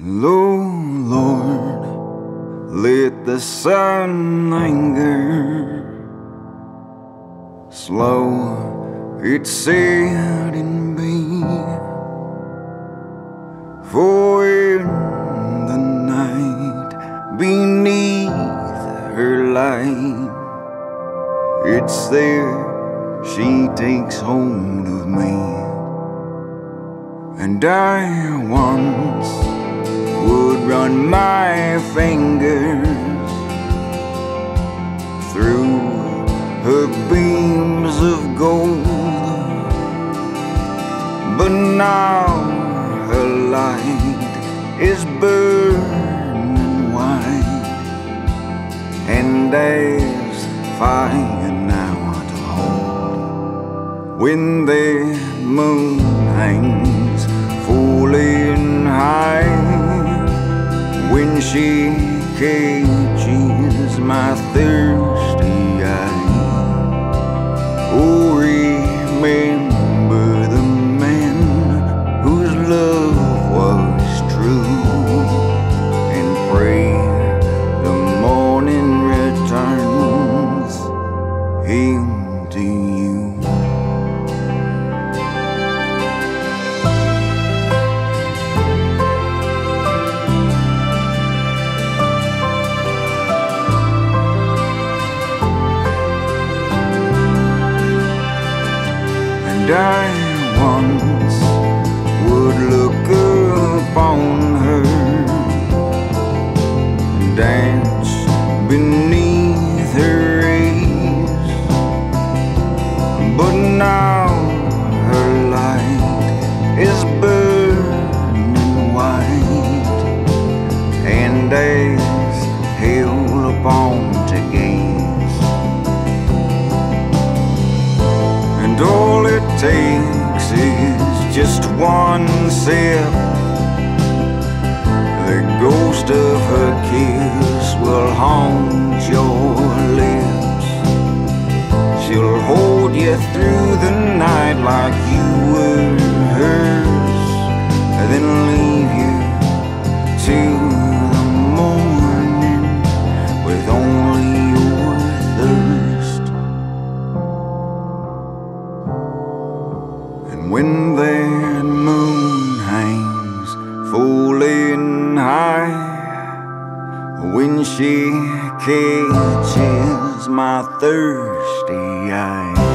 Lord, let the sun linger slow, its setting be. For in the night, beneath her light, it's there she takes hold of me. And I once run my fingers through her beams of gold. But now her light is burning white and as fire now to hold. When the moon hangs falling high cages my thirsty eye. Oh, remember the man whose love was true, and pray the morning returns him to you. And I once would look upon her dance beneath her rays, but now just one sip. The ghost of her kiss will haunt your lips. She'll hold you through the night like you were hers, and then leave you till the morning with only your thirst. And when that when she catches my thirsty eye,